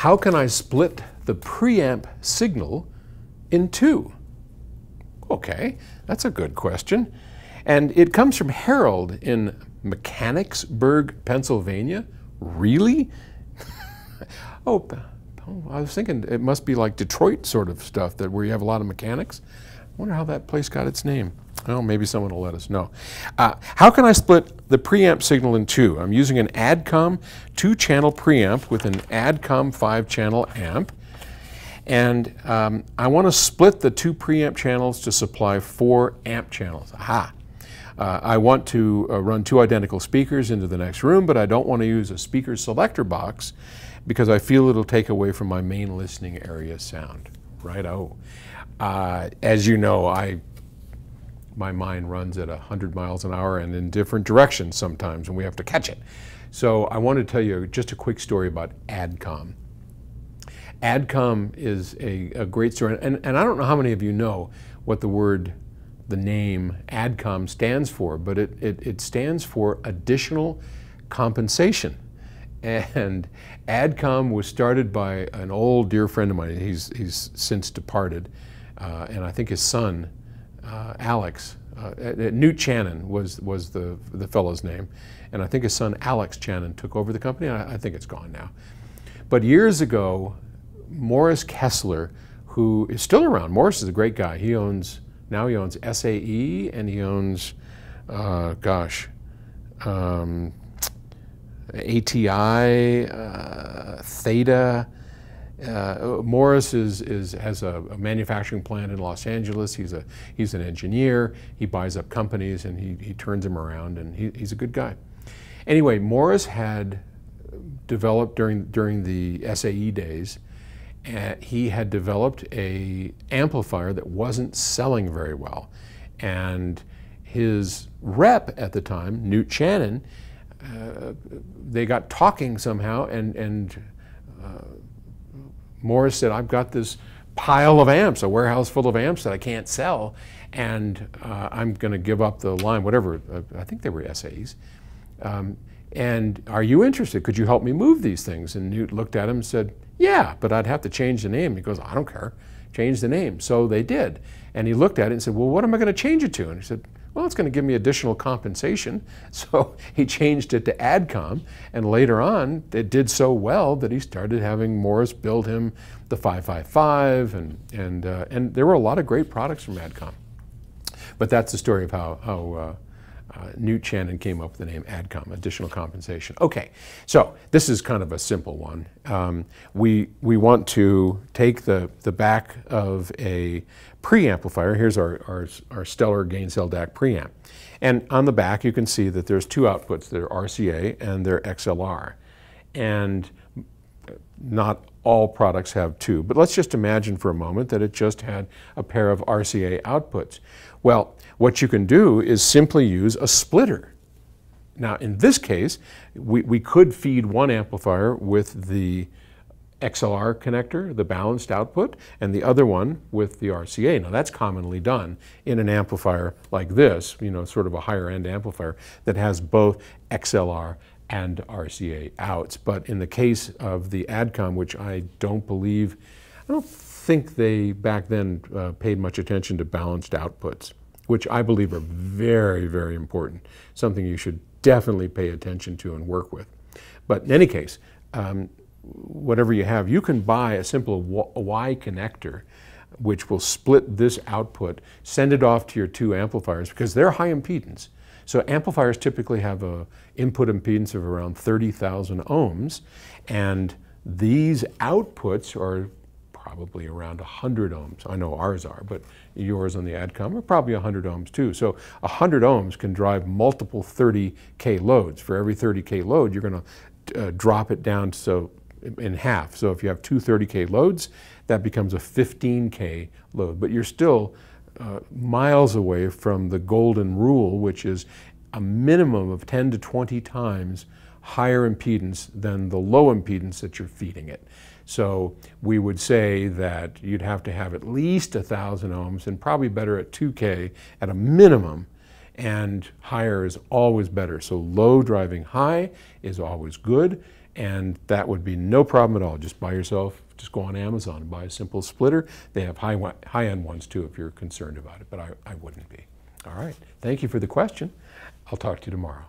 how can I split the preamp signal in two? Okay, that's a good question. And it comes from Harold in Mechanicsburg, Pennsylvania. Really? oh, I was thinking it must be like Detroit sort of stuff that where you have a lot of mechanics. I wonder how that place got its name. Oh, maybe someone will let us know. Uh, how can I split the preamp signal in two? I'm using an ADCOM two-channel preamp with an ADCOM five-channel amp. And um, I want to split the two preamp channels to supply four amp channels. Aha! Uh, I want to uh, run two identical speakers into the next room, but I don't want to use a speaker selector box because I feel it'll take away from my main listening area sound. Right? Oh. Uh, as you know, I my mind runs at 100 miles an hour and in different directions sometimes, and we have to catch it. So I want to tell you just a quick story about ADCOM. ADCOM is a, a great story, and, and I don't know how many of you know what the word, the name ADCOM stands for, but it, it, it stands for additional compensation. And ADCOM was started by an old dear friend of mine. He's, he's since departed. Uh, and I think his son uh, Alex, uh, uh, Newt Channon was, was the, the fellow's name. And I think his son Alex Channon took over the company. I, I think it's gone now. But years ago, Morris Kessler, who is still around, Morris is a great guy. He owns, now he owns SAE and he owns, uh, gosh, um, ATI, uh, Theta, uh, Morris is, is, has a, a, manufacturing plant in Los Angeles. He's, a, he's an engineer. He buys up companies and he, he turns them around, and he, he's a good guy. Anyway, Morris had developed during, during the SAE days, uh, he had developed a amplifier that wasn't selling very well. And his rep at the time, Newt Channon, uh, they got talking somehow and, and uh, Morris said, I've got this pile of amps, a warehouse full of amps that I can't sell, and uh, I'm going to give up the line, whatever, uh, I think they were SAEs. Um, and are you interested? Could you help me move these things? And Newt looked at him and said, yeah, but I'd have to change the name. He goes, I don't care. Change the name. So they did. And he looked at it and said, well, what am I going to change it to? And he said, well, it's going to give me additional compensation. So he changed it to ADCOM, and later on, it did so well that he started having Morris build him the 555, and, and, uh, and there were a lot of great products from ADCOM. But that's the story of how, how uh, uh, Newt Channon came up with the name ADCOM, additional compensation. Okay, so this is kind of a simple one. Um, we, we want to take the, the back of a preamplifier. Here's our, our, our Stellar Gain Cell DAC preamp. And on the back you can see that there's two outputs. They're RCA and they're XLR. And not all products have two, but let's just imagine for a moment that it just had a pair of RCA outputs. Well, what you can do is simply use a splitter. Now, in this case, we, we could feed one amplifier with the XLR connector, the balanced output, and the other one with the RCA. Now that's commonly done in an amplifier like this, you know, sort of a higher end amplifier that has both XLR and RCA outs. But in the case of the ADCOM, which I don't believe, I don't think they back then uh, paid much attention to balanced outputs, which I believe are very, very important, something you should definitely pay attention to and work with. But in any case, um, whatever you have, you can buy a simple Y connector which will split this output, send it off to your two amplifiers because they're high impedance. So amplifiers typically have a input impedance of around 30,000 ohms and these outputs are probably around 100 ohms. I know ours are, but yours on the ADCOM are probably 100 ohms too. So 100 ohms can drive multiple 30K loads. For every 30K load, you're going to uh, drop it down so in half. So if you have two 30K loads, that becomes a 15K load. But you're still uh, miles away from the golden rule, which is a minimum of 10 to 20 times higher impedance than the low impedance that you're feeding it. So we would say that you'd have to have at least 1,000 ohms and probably better at 2K at a minimum and higher is always better. So low driving high is always good And that would be no problem at all. Just buy yourself, just go on Amazon and buy a simple splitter. They have high, high-end ones too if you're concerned about it, but I, I wouldn't be. All right, thank you for the question. I'll talk to you tomorrow.